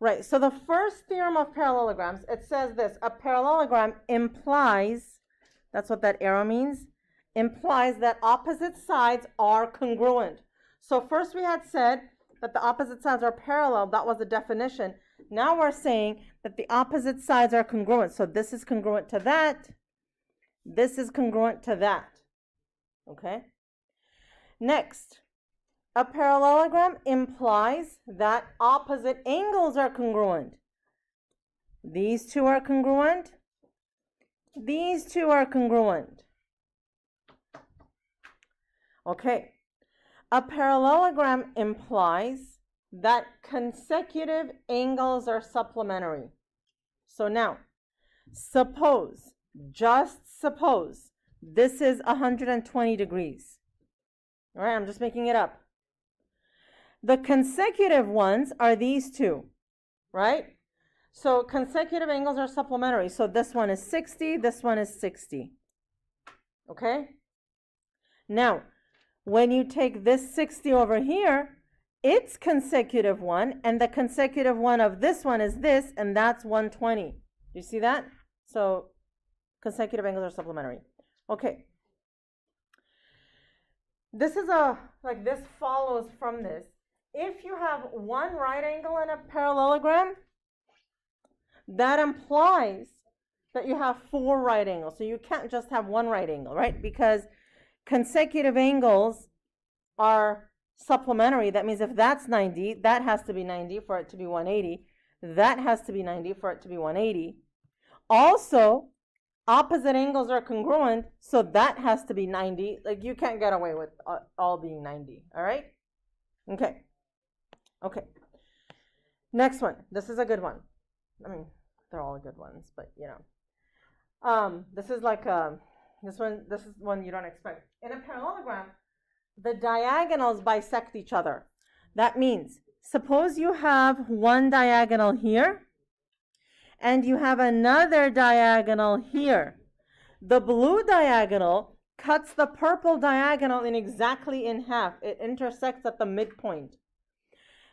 Right, so the first theorem of parallelograms, it says this, a parallelogram implies, that's what that arrow means, implies that opposite sides are congruent. So first we had said that the opposite sides are parallel, that was the definition. Now we're saying that the opposite sides are congruent. So this is congruent to that, this is congruent to that, okay? Next, a parallelogram implies that opposite angles are congruent. These two are congruent. These two are congruent. Okay. A parallelogram implies that consecutive angles are supplementary. So now, suppose, just suppose, this is 120 degrees. All right, I'm just making it up. The consecutive ones are these two, right? So consecutive angles are supplementary. So this one is 60, this one is 60. Okay? Now, when you take this 60 over here, it's consecutive one, and the consecutive one of this one is this, and that's 120. You see that? So consecutive angles are supplementary. Okay. This is a, like this follows from this if you have one right angle in a parallelogram, that implies that you have four right angles. So you can't just have one right angle, right? Because consecutive angles are supplementary. That means if that's 90, that has to be 90 for it to be 180. That has to be 90 for it to be 180. Also, opposite angles are congruent, so that has to be 90. Like you can't get away with uh, all being 90, all right? Okay. Okay. Next one. This is a good one. I mean, they're all good ones, but you know. Um, this is like a, um, this one. This is one you don't expect. In a parallelogram, the diagonals bisect each other. That means, suppose you have one diagonal here, and you have another diagonal here. The blue diagonal cuts the purple diagonal in exactly in half. It intersects at the midpoint.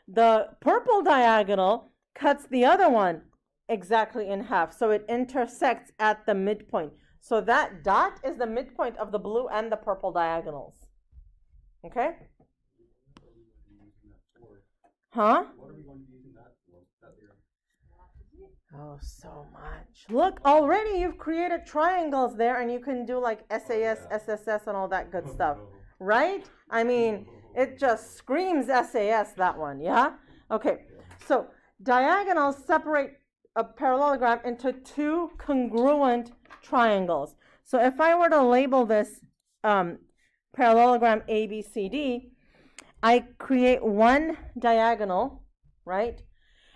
The purple diagonal cuts the other one exactly in half. So it intersects at the midpoint. So that dot is the midpoint of the blue and the purple diagonals. Okay? Huh? Oh, so much. Look, already you've created triangles there and you can do like SAS. SSS, and all that good stuff. Right? I mean, it just screams SAS, that one, yeah? Okay, so diagonals separate a parallelogram into two congruent triangles. So if I were to label this um, parallelogram ABCD, I create one diagonal, right?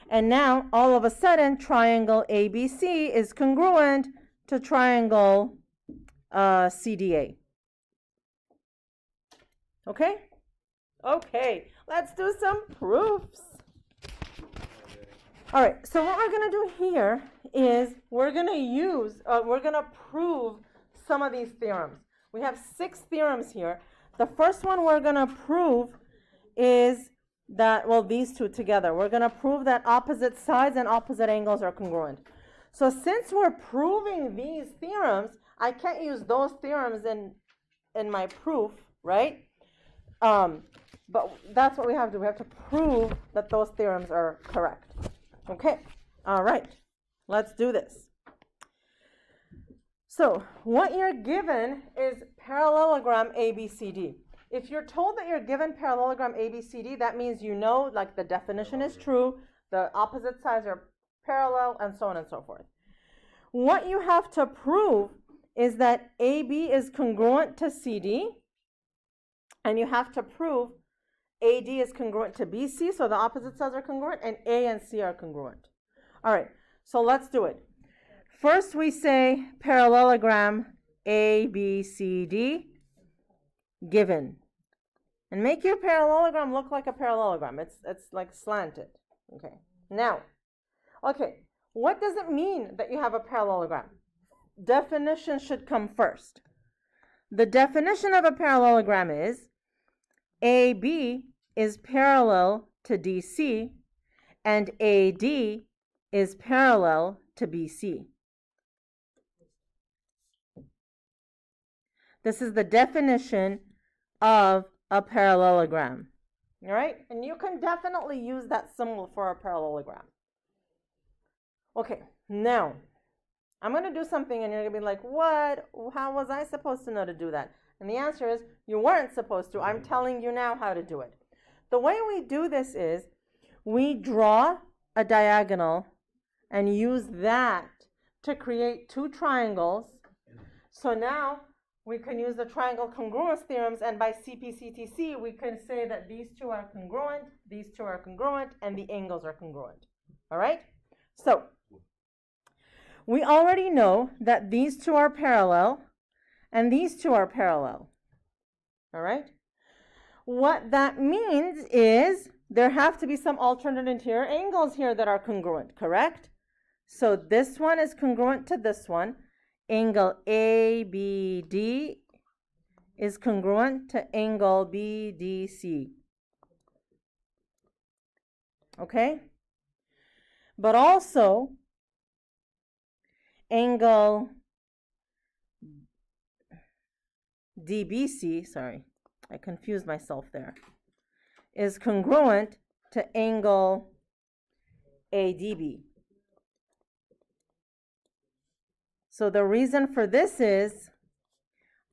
And now, all of a sudden, triangle ABC is congruent to triangle uh, CDA. Okay? Okay, let's do some proofs. All right, so what we're going to do here is we're going to use, uh, we're going to prove some of these theorems. We have six theorems here. The first one we're going to prove is that, well, these two together. We're going to prove that opposite sides and opposite angles are congruent. So since we're proving these theorems, I can't use those theorems in, in my proof, right? Um, but that's what we have to do. We have to prove that those theorems are correct. Okay, all right, let's do this. So what you're given is parallelogram ABCD. If you're told that you're given parallelogram ABCD, that means you know like the definition is true, the opposite sides are parallel, and so on and so forth. What you have to prove is that AB is congruent to CD, and you have to prove AD is congruent to BC, so the opposite sides are congruent, and A and C are congruent. All right, so let's do it. First, we say parallelogram ABCD given. And make your parallelogram look like a parallelogram. It's, it's like slanted. Okay, now, okay, what does it mean that you have a parallelogram? Definition should come first. The definition of a parallelogram is AB is parallel to DC and AD is parallel to BC. This is the definition of a parallelogram. All right? And you can definitely use that symbol for a parallelogram. Okay, now I'm going to do something and you're going to be like, what? How was I supposed to know to do that? And the answer is, you weren't supposed to. I'm telling you now how to do it. The way we do this is we draw a diagonal and use that to create two triangles. So now we can use the triangle congruence theorems, and by CPCTC, we can say that these two are congruent, these two are congruent, and the angles are congruent. All right? So, we already know that these two are parallel, and these two are parallel. All right? What that means is there have to be some alternate interior angles here that are congruent, correct? So this one is congruent to this one, angle ABD is congruent to angle BDC. Okay? But also, angle DBC, sorry, I confused myself there, is congruent to angle ADB. So the reason for this is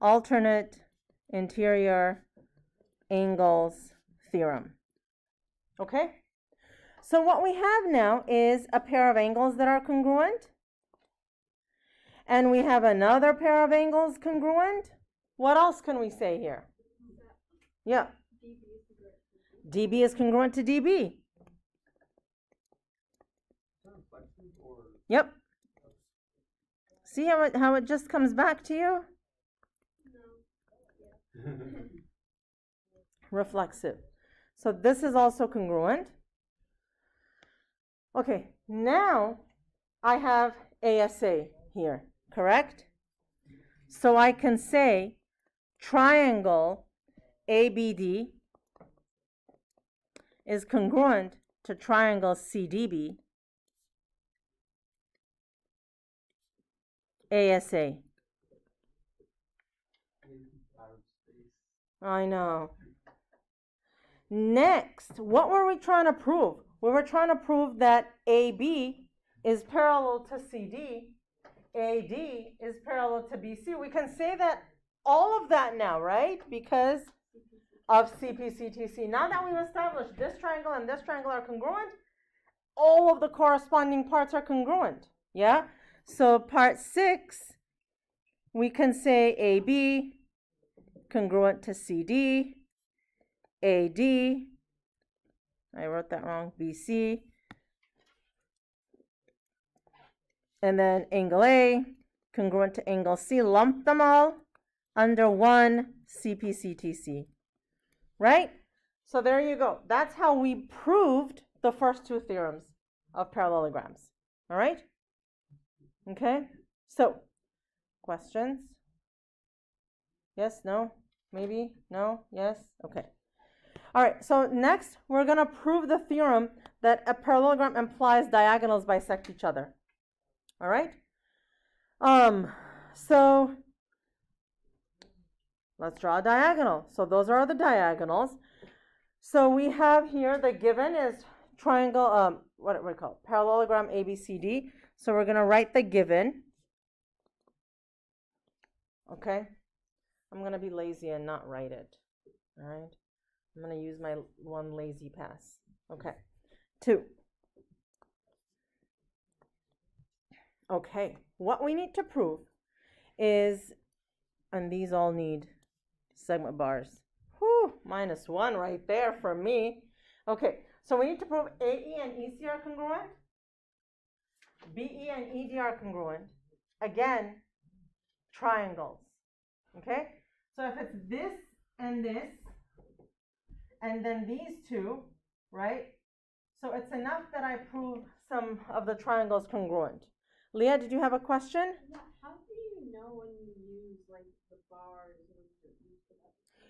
alternate interior angles theorem. Okay? So what we have now is a pair of angles that are congruent. And we have another pair of angles congruent. What else can we say here? Yeah. DB is congruent to DB. Yep. See how it, how it just comes back to you? Reflexive. So this is also congruent. Okay, now I have ASA here, correct? So I can say triangle ABD is congruent to triangle CDB ASA. I know. Next, what were we trying to prove? We were trying to prove that AB is parallel to CD, AD is parallel to BC. We can say that all of that now, right? Because of CPCTC. Now that we've established this triangle and this triangle are congruent, all of the corresponding parts are congruent. Yeah? So part six, we can say AB congruent to CD, AD, I wrote that wrong, BC, and then angle A congruent to angle C, lump them all under one CPCTC, right? So there you go. That's how we proved the first two theorems of parallelograms, all right? Okay, so questions? Yes, no, maybe, no, yes, okay. All right, so next we're going to prove the theorem that a parallelogram implies diagonals bisect each other. All right? Um, so let's draw a diagonal. So those are the diagonals. So we have here the given is triangle, um, what do we call it? Parallelogram ABCD. So we're going to write the given. Okay? I'm going to be lazy and not write it. All right? I'm going to use my one lazy pass. Okay. Two. Okay. What we need to prove is, and these all need segment bars. Whew, minus one right there for me. Okay, so we need to prove AE and EC are congruent. BE and ED are congruent. Again, triangles. Okay? So if it's this and this, and then these two, right? So it's enough that I prove some of the triangles congruent. Leah, did you have a question? Yeah, how do you know when you use like the bars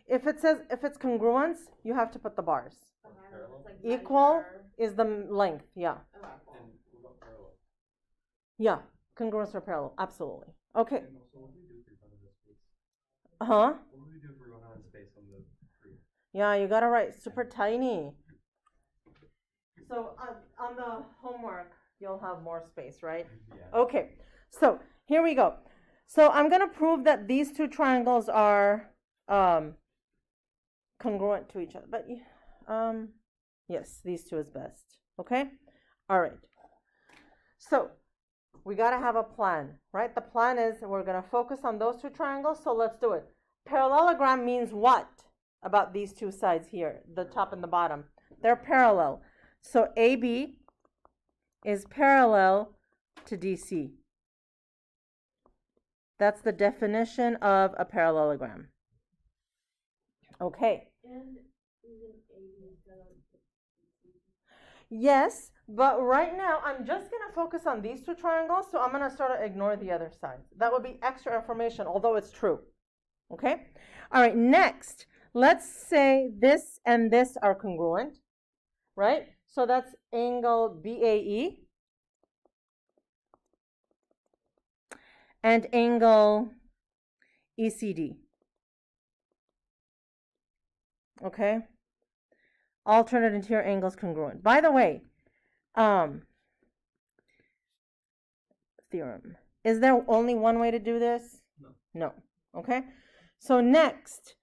If it says if it's congruence, you have to put the bars. Like Equal is the length, yeah. Okay. And parallel? Yeah, congruence or parallel, absolutely. Okay, And also, what do we do if we run out of space? huh? What do we do if we run out of space on the proof? Yeah, you gotta write super tiny. So on, on the homework, you'll have more space, right? Yeah. Okay, so here we go. So I'm gonna prove that these two triangles are um, congruent to each other. But um, yes, these two is best. Okay, all right. So we gotta have a plan, right? The plan is we're gonna focus on those two triangles. So let's do it. Parallelogram means what about these two sides here, the top and the bottom? They're parallel. So AB is parallel to DC. That's the definition of a parallelogram. Okay. And even A instead of Yes, but right now I'm just going to focus on these two triangles, so I'm going to sort of ignore the other sides. That would be extra information, although it's true. Okay? All right, next, let's say this and this are congruent, right? So that's angle BAE and angle ECD. Okay? alternate interior angles congruent. By the way, um, theorem. Is there only one way to do this? No. No. Okay. So next,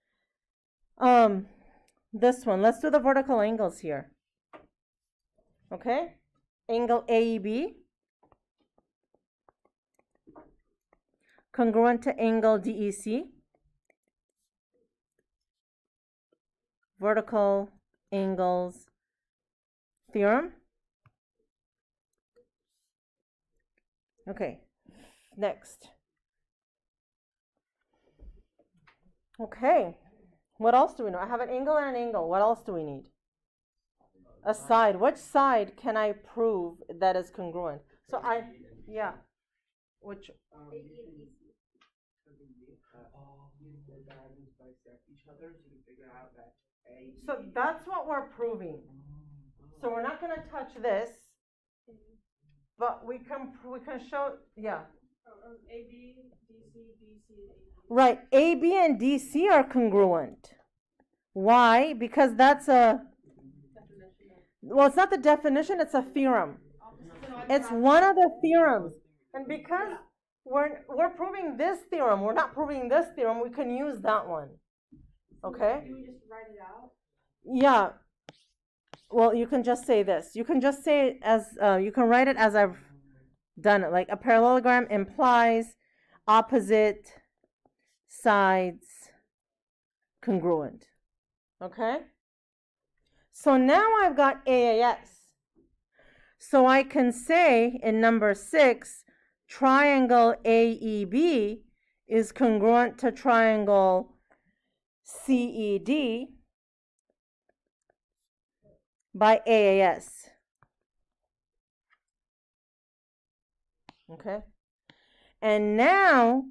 um, this one. Let's do the vertical angles here. Okay. Angle AEB congruent to angle DEC. Vertical angles theorem. Okay, next. Okay, what else do we know? I have an angle and an angle. What else do we need? A side. Which side can I prove that is congruent? So I, yeah. Which, Um, so the, the diagonals bisect each other, so you can figure out that A. so that's what we're proving. So we're not gonna touch this, but we can, we can show, yeah. Oh, um, A B DC DC and A B. Right, AB and DC are congruent. Why? Because that's a, well, it's not the definition, it's a theorem. It's one of the theorems. And because we're, we're proving this theorem, we're not proving this theorem, we can use that one. Okay? Do we just write it out? Yeah. Well, you can just say this. You can just say it as, uh, you can write it as I've done it. Like a parallelogram implies opposite sides congruent. Okay? So now I've got AAS. So I can say in number six, triangle AEB is congruent to triangle CED by AAS. Okay? And now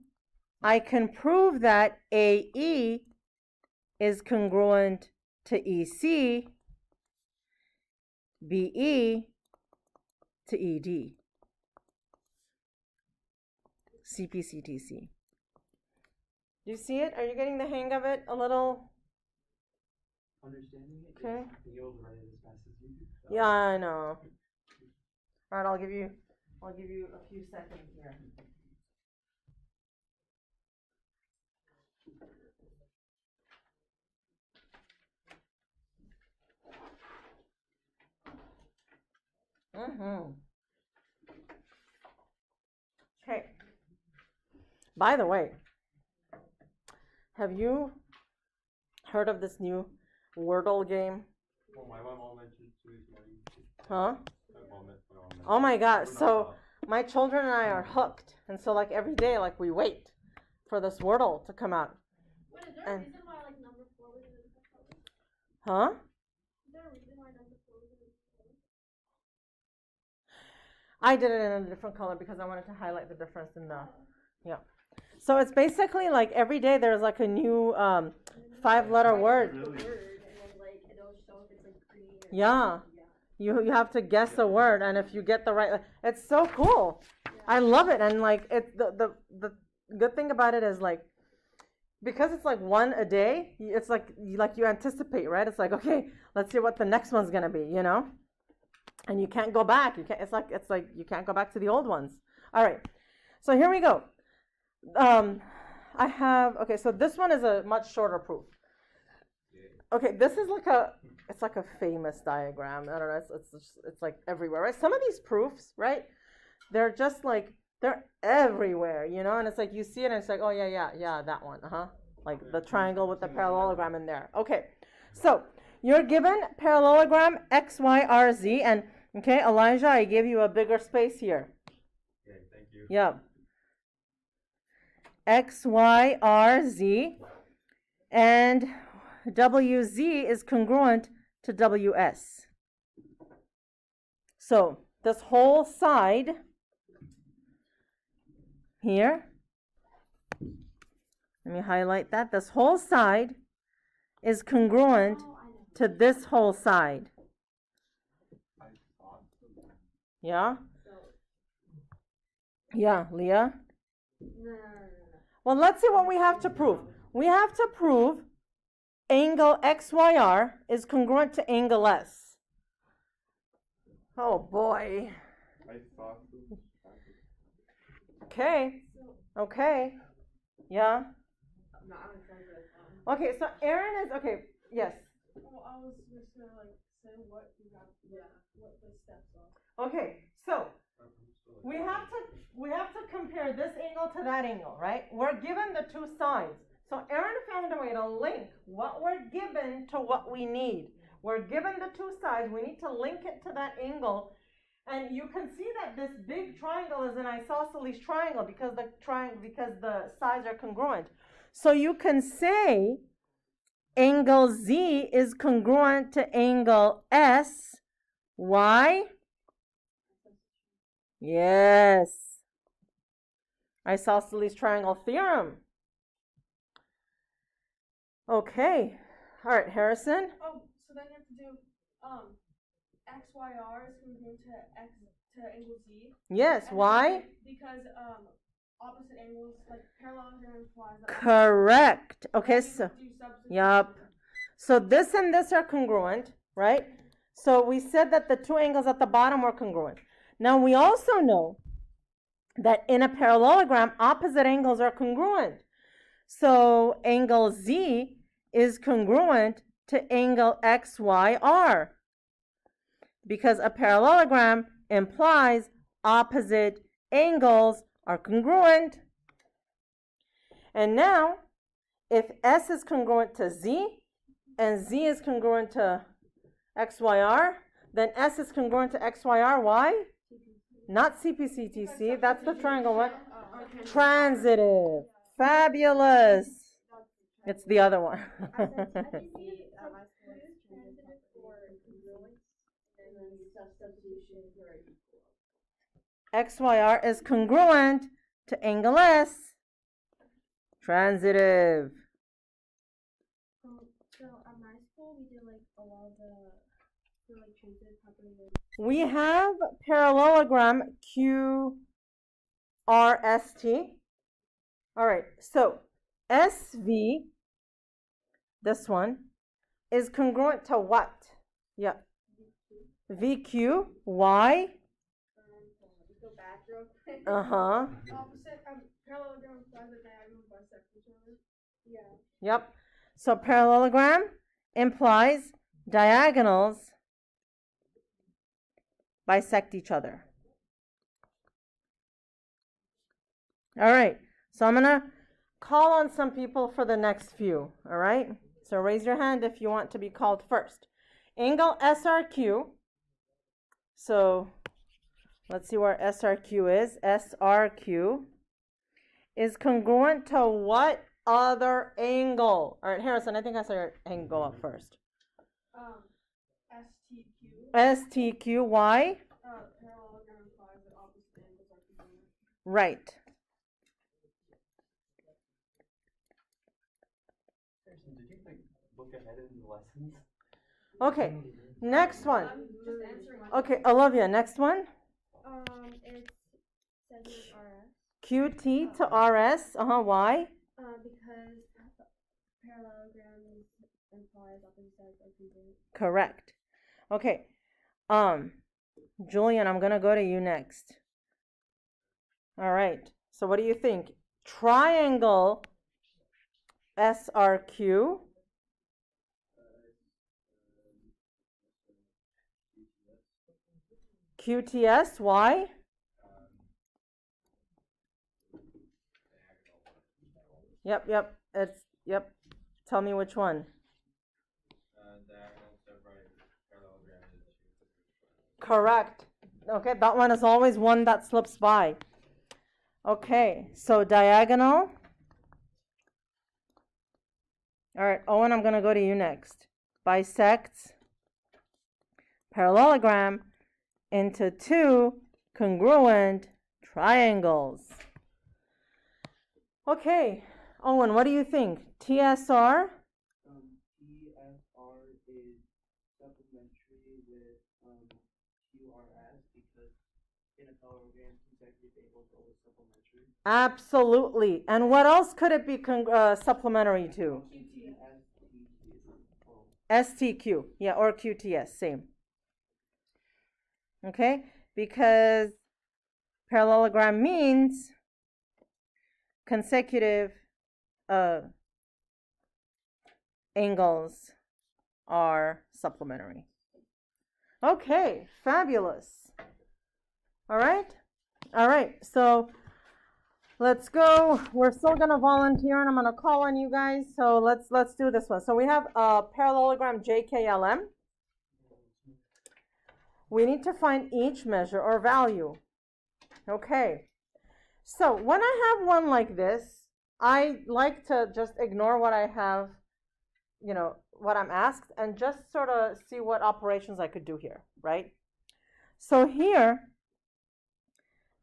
I can prove that AE is congruent to EC, BE to ED, CPCTC. Do you see it? Are you getting the hang of it a little? Understanding it? Okay. You'll write it as fast as you do. so- Yeah, I know. All right, I'll give you, I'll give you a few seconds here. Mm-hmm. Okay. By the way, have you heard of this new Wordle game? Well, my mom mentioned to his morning. Huh? My mom my mom Oh my God, We're not so- My children and I are hooked, and so like every day, like we wait for this Wordle to come out. Wait, is there a And- reason why like number four was in the color? Huh? Is there a reason why number four was in the color? I did it in a different color because I wanted to highlight the difference in the, yeah. So it's basically like every day there's like a new um, five letter word. The word and then like it'll show if it's like green or Yeah. You you have to guess a word, and if you get the right, it's so cool. I love it, and like it. The the the good thing about it is like because it's like one a day. It's like you like you anticipate, right? It's like okay, let's see what the next one's gonna be, you know. And you can't go back. You can't. It's like it's like you can't go back to the old ones. All right. So here we go. Um, I have okay. So this one is a much shorter proof. Okay, this is like a it's like a famous diagram. I don't know. It's it's just, it's like everywhere, right? Some of these proofs, right? They're just like they're everywhere, you know. And it's like you see it, and it's like, oh yeah, yeah, yeah, that one, uh huh. Like the triangle with the parallelogram in there. Okay, so you're given parallelogram x, y, r, z, and okay, Elijah, I gave you a bigger space here. Okay, thank you. Yeah. X, Y, R, Z. And WZ is congruent to WS. So this whole side here, let me highlight that. This whole side is congruent to this whole side. Yeah? Yeah, Leah? No. Well, let's see what we have to prove. We have to prove angle XYR is congruent to angle S. Oh boy. I thought so. Okay. Okay. Yeah. No, I'm excited for this one. Okay, so Aaron is okay. Yes. Well, I was just gonna like say what you have, yeah, what the steps are. Okay, so I'm still like- we have to we have to compare this angle to that angle, right? We're given the two sides. So Aaron found a way to link what we're given to what we need. We're given the two sides, we need to link it to that angle. And you can see that this big triangle is an isosceles triangle because the triangle because the sides are congruent. So you can say angle Z is congruent to angle S. Why? Yes. Isosceles triangle theorem. Okay. All right, Harrison. Oh, so then you have to do um x y r is congruent to go to x to angle z. Yes, And why? Because um opposite angles like parallelogram implies that. Correct. Okay, so yup. So this and this are congruent, right? So we said that the two angles at the bottom were congruent. Now we also know that in a parallelogram, opposite angles are congruent. So angle Z is congruent to angle XYR because a parallelogram implies opposite angles are congruent. And now, if S is congruent to Z and Z is congruent to XYR, then S is congruent to XYR. Why? Not CPCTC. That's the triangle one. Oh. Transitive. Fabulous. It's the other one. XYR is congruent to angle S. Transitive. Um, so at my school we did like a lot of the for like transitive property. We have parallelogram QRST. All right, so SV, this one, is congruent to what? Yeah. VQ, Y, Go back real quick. uh huh. Yep. So parallelogram implies diagonals bisect each other. All right. So I'm going to call on some people for the next few. All right. So raise your hand if you want to be called first. Angle SRQ. So let's see where SRQ is. SRQ is congruent to what other angle? All right, Harrison, I think I saw your go up first. Um, STQ. STQY, Uh, parallelogram implies that opposite angles are congruent. right. Okay, Next one. Okay, Olivia, next one. QT to RS. Uh huh. Why? Because parallelograms implies opposite sides are congruent. Correct. Okay. Um, Julian, I'm gonna go to you next. All right. So what do you think? Triangle SRQ. QTS, why? Yep, yep, it's, yep. Tell me which one. Uh, diagonal separate parallelogram into two. Correct. Okay, that one is always one that slips by. Okay, so diagonal. All right, Owen, I'm going to go to you next. Bisects parallelogram into two congruent triangles. Okay, Owen, what do you think? TSR? Um, TSR is supplementary with, um, QRS because in a parallelogram, consecutive angles are always supplementary. Absolutely. And what else could it be con- uh, supplementary to? STQ, yeah, or QTS, same. Okay, because parallelogram means consecutive uh, angles are supplementary. Okay, fabulous. All right, all right, so let's go. We're still gonna volunteer and I'm gonna call on you guys. So let's let's do this one. So we have a parallelogram JKLM. We need to find each measure or value. Okay. So when I have one like this, I like to just ignore what I have, you know, what I'm asked and just sort of see what operations I could do here, right? So here,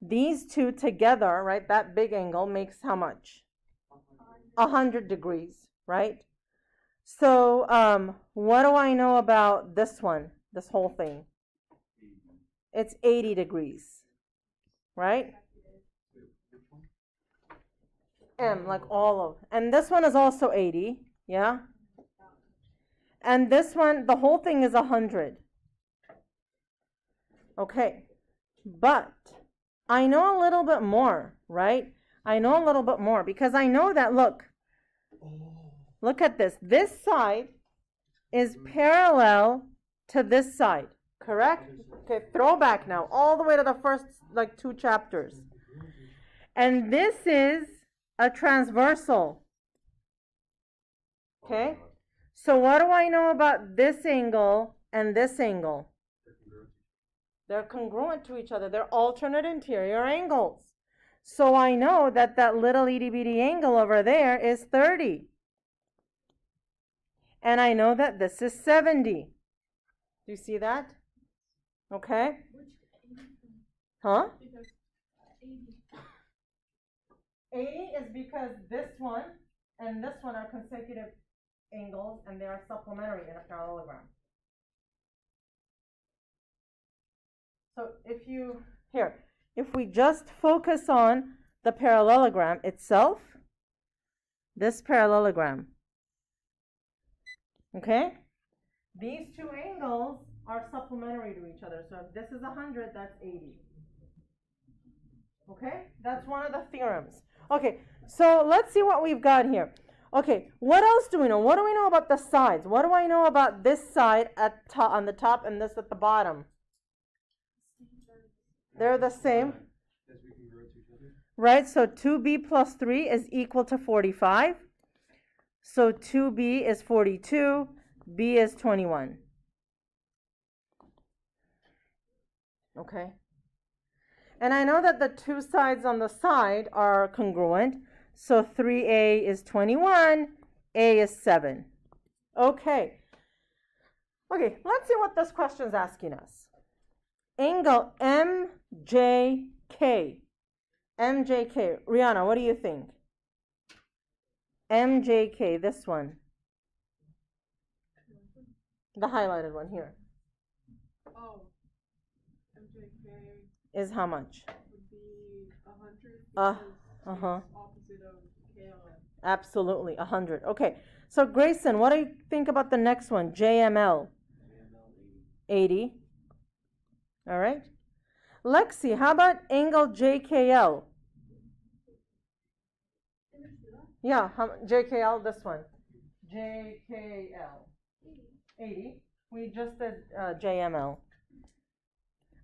these two together, right, that big angle makes how much? A hundred degrees, right? So, um, what do I know about this one, this whole thing? It's 80 degrees, right? M, like all of, and this one is also 80, yeah? And this one, the whole thing is 100. Okay, but I know a little bit more, right? I know a little bit more because I know that, look, look at this. This side is parallel to this side, correct? Okay, throwback now, all the way to the first, like, two chapters. And this is a transversal, okay? So what do I know about this angle and this angle? They're congruent to each other. They're alternate interior angles. So I know that that little itty bitty angle over there is 30. And I know that this is 70. Do you see that? Okay? Huh? 80 is because this one and this one are consecutive angles and they are supplementary in a parallelogram. So if you, here, if we just focus on the parallelogram itself, this parallelogram, okay? These two angles are supplementary to each other. So if this is 100, that's 80. Okay, that's one of the theorems. Okay, so let's see what we've got here. Okay, what else do we know? What do we know about the sides? What do I know about this side at top on the top and this at the bottom? They're the same, As we can grow to each other. right? So 2b plus 3 is equal to 45. So 2b is 42, b is 21. Okay. And I know that the two sides on the side are congruent. So 3a is 21, a is 7. Okay. Okay, let's see what this question is asking us. Angle MJK. MJK. Rihanna, what do you think? MJK, this one. The highlighted one here. Oh. MJK is how much? would be a hundred Uh, uh-huh. it's opposite of KLM. Absolutely, 100. Okay, so Grayson, what do you think about the next one? JML, 80. All right. Lexi, how about angle JKL? Yeah, how, JKL, this one. JKL. 80. We just did uh, JML. All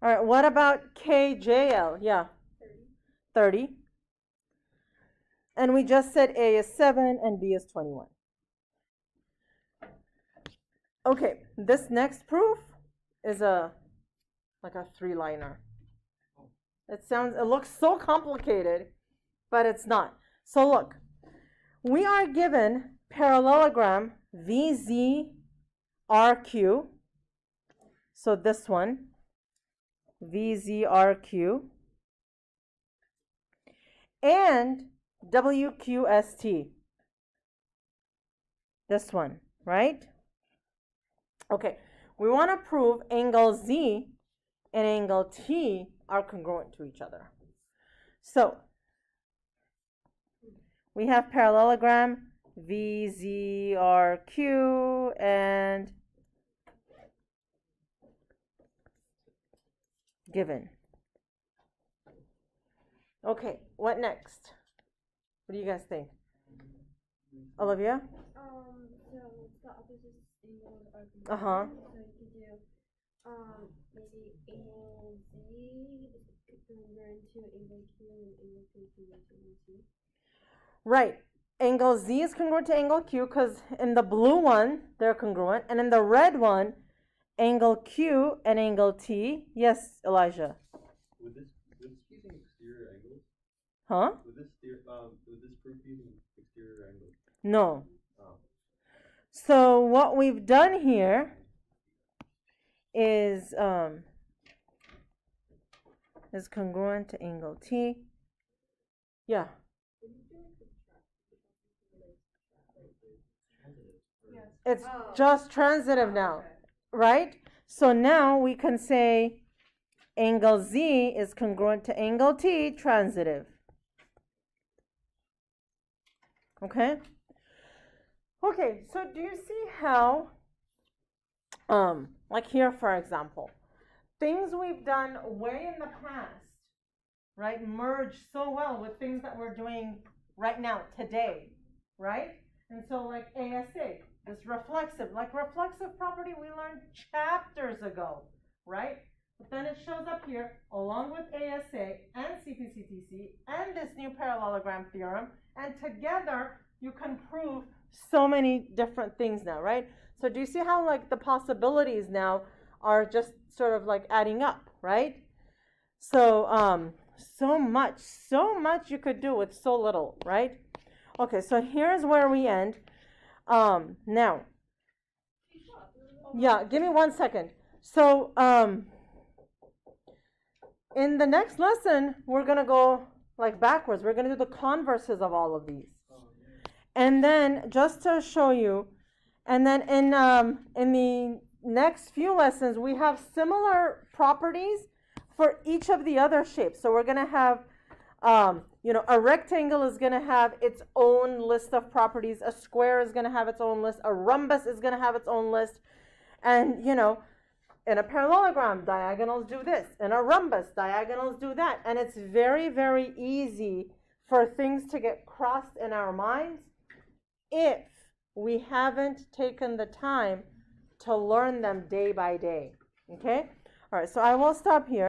right, what about KJL? Yeah. 30. And we just said A is 7 and B is 21. Okay, this next proof is a like a three-liner. It sounds it looks so complicated, but it's not. So look, we are given parallelogram VZRQ. So this one, VZRQ, and WQST. This one, right? Okay, we want to prove angle Z and angle T are congruent to each other. So, we have parallelogram VZRQ and given. Okay, what next? What do you guys think? Olivia? Um, so the opposite angles are congruent. Uh-huh. So you could do, um, maybe angle Z is congruent to angle Q and angle Q is congruent to angle T. Right. Angle Z is congruent to angle Q because in the blue one, they're congruent. And in the red one, angle Q and angle T. Yes, Elijah. Would this, would this be using exterior angles? Huh? Would this steer, um, would this proof be using exterior angles? No. Oh. So what we've done here is um, is congruent to angle T. Yeah. It's just transitive now, right? So now we can say angle Z is congruent to angle T, transitive. Okay? Okay, so do you see how, um, like here, for example, things we've done way in the past, right, merge so well with things that we're doing right now, today, right? And so, like ASA, this reflexive, like reflexive property we learned chapters ago, right? But then it shows up here along with ASA and CPCTC and this new parallelogram theorem, and together you can prove so many different things now, right? So do you see how like the possibilities now are just sort of like adding up, right? So um so much, so much you could do with so little, right? Okay, so here's where we end. Um now yeah, give me one second. So um in the next lesson, we're gonna go like backwards. We're gonna do the converses of all of these. And then just to show you, and then in um, in the next few lessons, we have similar properties for each of the other shapes. So we're gonna have, um, you know, a rectangle is gonna have its own list of properties. A square is gonna have its own list. A rhombus is gonna have its own list, and you know, in a parallelogram, diagonals do this. In a rhombus, diagonals do that. And it's very, very easy for things to get crossed in our minds if we haven't taken the time to learn them day by day. Okay? All right, so I will stop here.